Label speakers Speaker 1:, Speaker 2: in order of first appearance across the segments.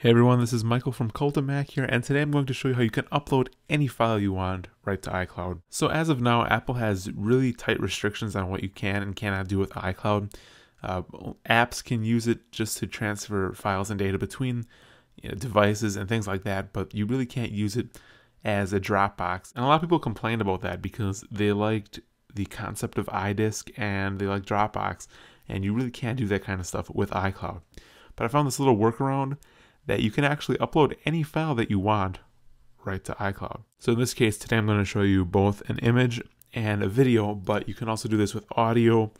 Speaker 1: Hey everyone, this is Michael from Cult Mac here, and today I'm going to show you how you can upload any file you want right to iCloud. So as of now, Apple has really tight restrictions on what you can and cannot do with iCloud. Uh, apps can use it just to transfer files and data between you know, devices and things like that, but you really can't use it as a Dropbox. And a lot of people complained about that because they liked the concept of iDisk and they like Dropbox, and you really can't do that kind of stuff with iCloud. But I found this little workaround that you can actually upload any file that you want right to iCloud. So in this case, today I'm going to show you both an image and a video, but you can also do this with audio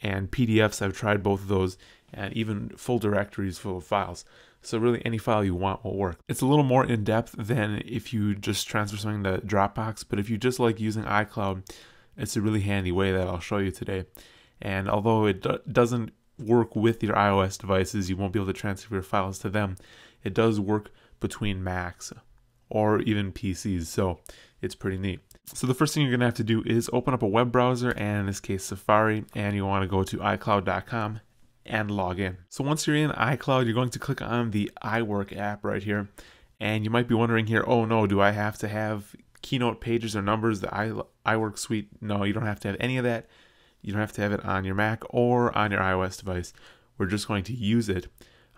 Speaker 1: and PDFs. I've tried both of those and even full directories full of files. So really any file you want will work. It's a little more in depth than if you just transfer something to Dropbox, but if you just like using iCloud, it's a really handy way that I'll show you today. And although it do doesn't work with your iOS devices, you won't be able to transfer your files to them. It does work between Macs or even PCs, so it's pretty neat. So the first thing you're to have to do is open up a web browser, and in this case Safari, and you want to go to iCloud.com and log in. So once you're in iCloud, you're going to click on the iWork app right here, and you might be wondering here, oh no, do I have to have Keynote pages or numbers, the I, iWork suite? No, you don't have to have any of that. You don't have to have it on your Mac or on your iOS device. We're just going to use it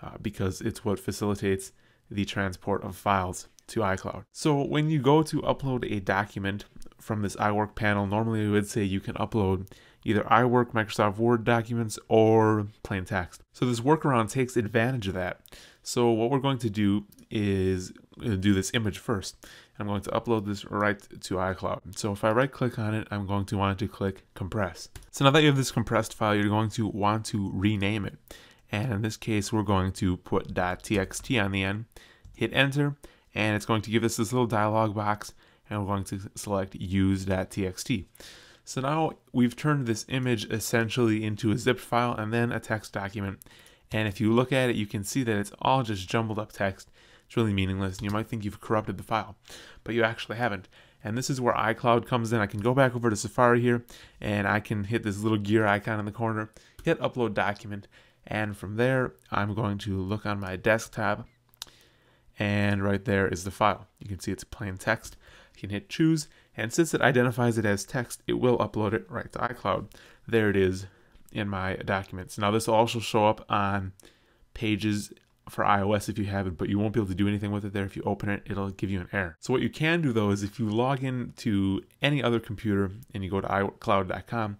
Speaker 1: uh, because it's what facilitates the transport of files to iCloud. So when you go to upload a document from this iWork panel, normally we would say you can upload either iWork, Microsoft Word documents, or plain text. So this workaround takes advantage of that. So what we're going to do is uh, do this image first. I'm going to upload this right to iCloud. So if I right click on it, I'm going to want to click compress. So now that you have this compressed file, you're going to want to rename it. And in this case, we're going to put .txt on the end, hit enter, and it's going to give us this little dialog box, and we're going to select use.txt. So now we've turned this image essentially into a zipped file and then a text document. And if you look at it, you can see that it's all just jumbled up text. It's really meaningless, and you might think you've corrupted the file, but you actually haven't. And this is where iCloud comes in. I can go back over to Safari here, and I can hit this little gear icon in the corner, hit upload document, and from there, I'm going to look on my desktop, and right there is the file. You can see it's plain text. You can hit choose, and since it identifies it as text, it will upload it right to iCloud. There it is in my documents. Now this will also show up on pages for iOS if you have it, but you won't be able to do anything with it there. If you open it, it'll give you an error. So what you can do though is if you log in to any other computer and you go to iCloud.com,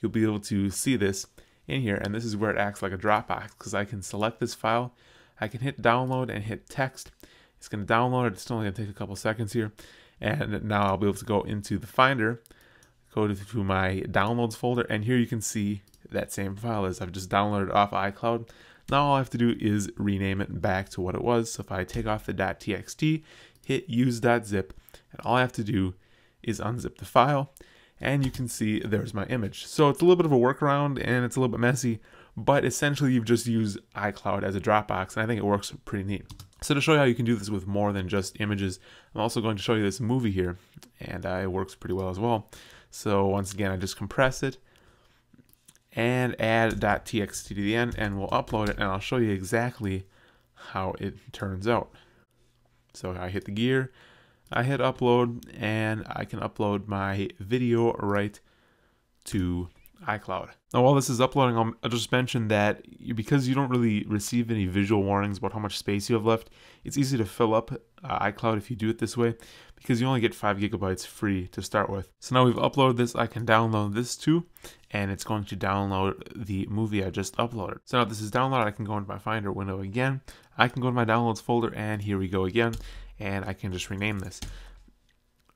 Speaker 1: you'll be able to see this in here. And this is where it acts like a Dropbox because I can select this file. I can hit download and hit text. It's going to download it. It's only going to take a couple seconds here. And now I'll be able to go into the Finder, go to my downloads folder, and here you can see that same file as I've just downloaded off iCloud. Now all I have to do is rename it back to what it was. So if I take off the .txt, hit use.zip, and all I have to do is unzip the file, and you can see there's my image. So it's a little bit of a workaround, and it's a little bit messy, but essentially you've just used iCloud as a Dropbox, and I think it works pretty neat. So to show you how you can do this with more than just images, I'm also going to show you this movie here, and uh, it works pretty well as well. So once again, I just compress it, and add .txt to the end and we'll upload it and I'll show you exactly how it turns out. So I hit the gear, I hit upload and I can upload my video right to iCloud. Now while this is uploading, I'll, just mention that because you don't really receive any visual warnings about how much space you have left, it's easy to fill up uh, iCloud if you do it this way because you only get 5 gigabytes free to start with. So now we've uploaded this, I can download this too, and it's going to download the movie I just uploaded. So now this is downloaded, I can go into my Finder window again, I can go to my downloads folder, and here we go again, and I can just rename this.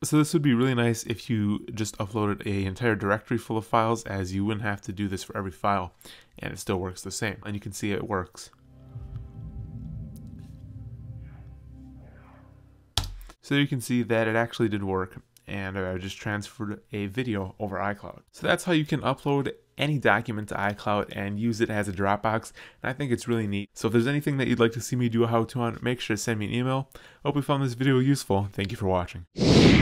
Speaker 1: So this would be really nice if you just uploaded a entire directory full of files as you wouldn't have to do this for every file and it still works the same. And you can see it works. So you can see that it actually did work and I just transferred a video over iCloud. So that's how you can upload any document to iCloud and use it as a Dropbox. And I think it's really neat. So if there's anything that you'd like to see me do a how-to on, make sure to send me an email. Hope you found this video useful. Thank you for watching.